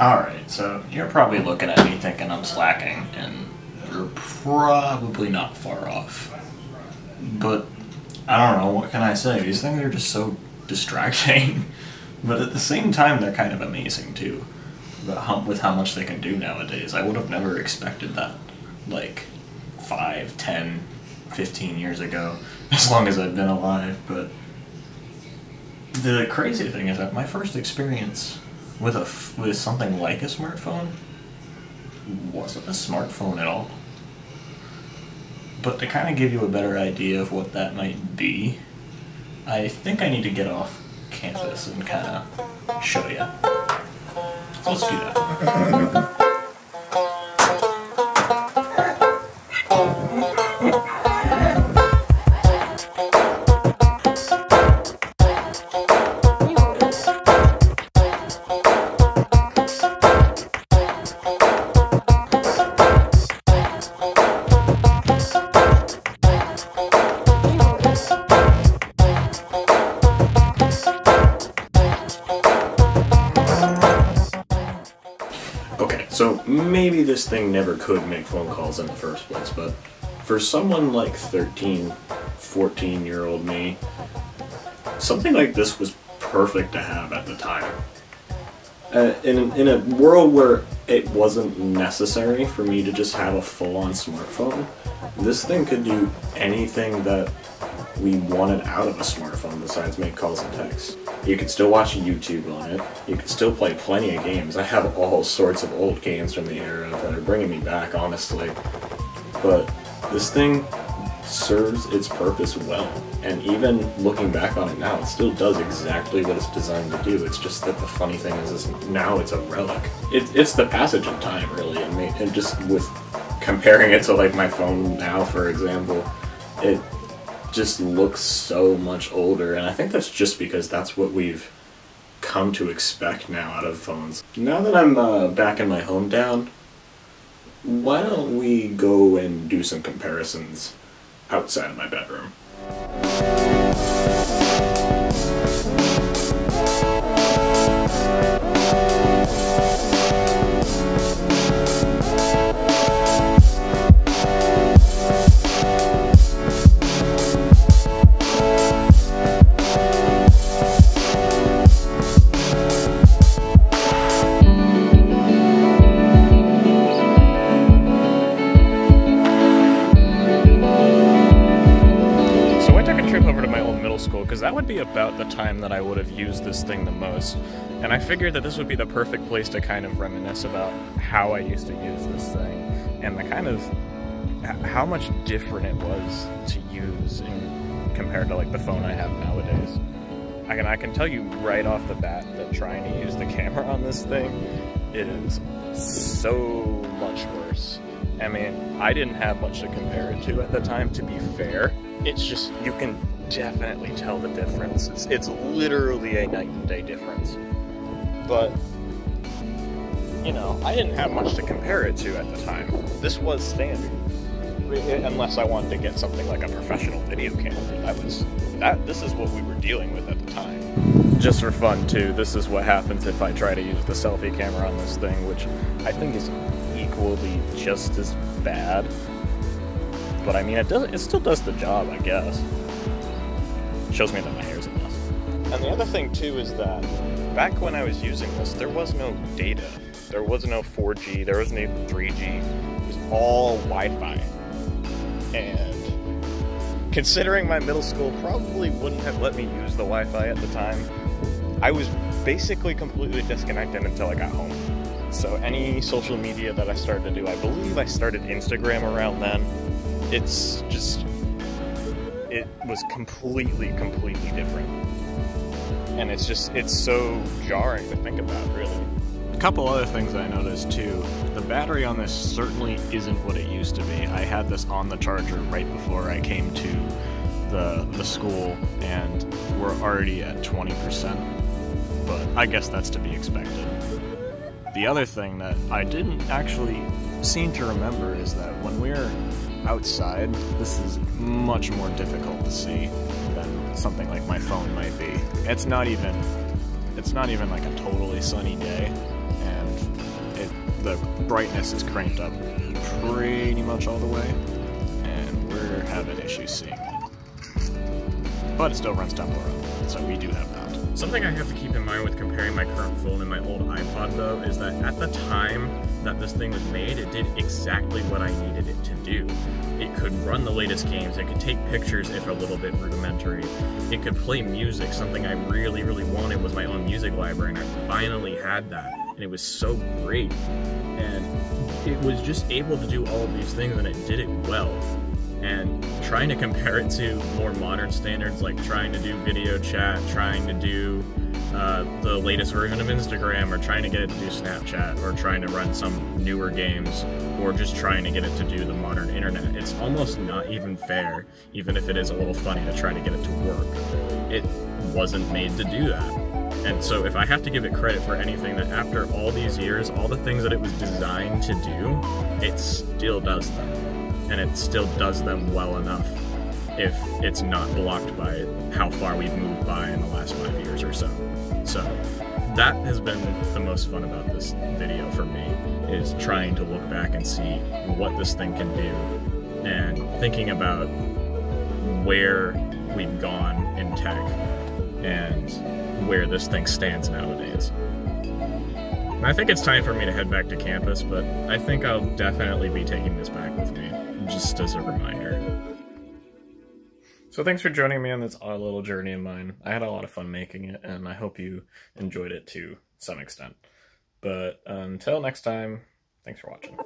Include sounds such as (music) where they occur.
Alright, so you're probably looking at me thinking I'm slacking, and you're probably not far off. But I don't know, what can I say? These things are just so distracting. (laughs) but at the same time, they're kind of amazing too. How, with how much they can do nowadays. I would have never expected that, like, 5, 10, 15 years ago, (laughs) as long as I've been alive, but the crazy thing is that my first experience with a with something like a smartphone wasn't a smartphone at all. But to kind of give you a better idea of what that might be, I think I need to get off campus and kind of show you. So let's do Okay, so maybe this thing never could make phone calls in the first place, but for someone like 13, 14 year old me, something like this was perfect to have at the time. Uh, in, in a world where it wasn't necessary for me to just have a full on smartphone, this thing could do anything that we wanted out of a smartphone besides make calls and texts. You could still watch YouTube on it. You could still play plenty of games. I have all sorts of old games from the era that are bringing me back, honestly. But this thing serves its purpose well. And even looking back on it now, it still does exactly what it's designed to do. It's just that the funny thing is, is now it's a relic. It, it's the passage of time, really. And just with comparing it to like my phone now, for example, it just looks so much older, and I think that's just because that's what we've come to expect now out of phones. Now that I'm uh, back in my hometown, why don't we go and do some comparisons outside of my bedroom? School because that would be about the time that I would have used this thing the most. And I figured that this would be the perfect place to kind of reminisce about how I used to use this thing and the kind of how much different it was to use in, compared to like the phone I have nowadays. I can I can tell you right off the bat that trying to use the camera on this thing is so much worse. I mean, I didn't have much to compare it to at the time, to be fair. It's just, you can definitely tell the difference. It's, it's literally a night and day difference. But, you know, I didn't have much to compare it to at the time. This was standard. Unless I wanted to get something like a professional video camera. That was, that, this is what we were dealing with at the time. Just for fun, too, this is what happens if I try to use the selfie camera on this thing, which I think is equally just as bad. But I mean, it does. It still does the job, I guess. Shows me that my hair's a mess. And the other thing too is that back when I was using this, there was no data. There was no 4G. There was no 3G. It was all Wi-Fi. And considering my middle school probably wouldn't have let me use the Wi-Fi at the time, I was basically completely disconnected until I got home. So any social media that I started to do, I believe I started Instagram around then. It's just it was completely, completely different. And it's just it's so jarring to think about, really. A couple other things I noticed too. The battery on this certainly isn't what it used to be. I had this on the charger right before I came to the the school and we're already at 20%. But I guess that's to be expected. the other thing that I didn't actually seem to remember is that when we're outside, this is much more difficult to see than something like my phone might be. It's not even it's not even like a totally sunny day and it the brightness is cranked up pretty much all the way and we're having issues seeing it. But it still runs Laura, so we do have that. Something I have to keep in mind with comparing my current phone and my old iPod, though, is that at the time that this thing was made, it did exactly what I needed it to do. It could run the latest games, it could take pictures if a little bit rudimentary, it could play music, something I really, really wanted was my own music library, and I finally had that, and it was so great. And it was just able to do all of these things, and it did it well and trying to compare it to more modern standards like trying to do video chat trying to do uh, the latest version of instagram or trying to get it to do snapchat or trying to run some newer games or just trying to get it to do the modern internet. It's almost not even fair even if it is a little funny to try to get it to work. It wasn't made to do that. And so if i have to give it credit for anything that after all these years all the things that it was designed to do it still does them and it still does them well enough if it's not blocked by how far we've moved by in the last five years or so. So that has been the most fun about this video for me, is trying to look back and see what this thing can do and thinking about where we've gone in tech and where this thing stands nowadays. I think it's time for me to head back to campus, but I think I'll definitely be taking this back with me just as a reminder. So thanks for joining me on this odd little journey of mine. I had a lot of fun making it, and I hope you enjoyed it to some extent. But until next time, thanks for watching.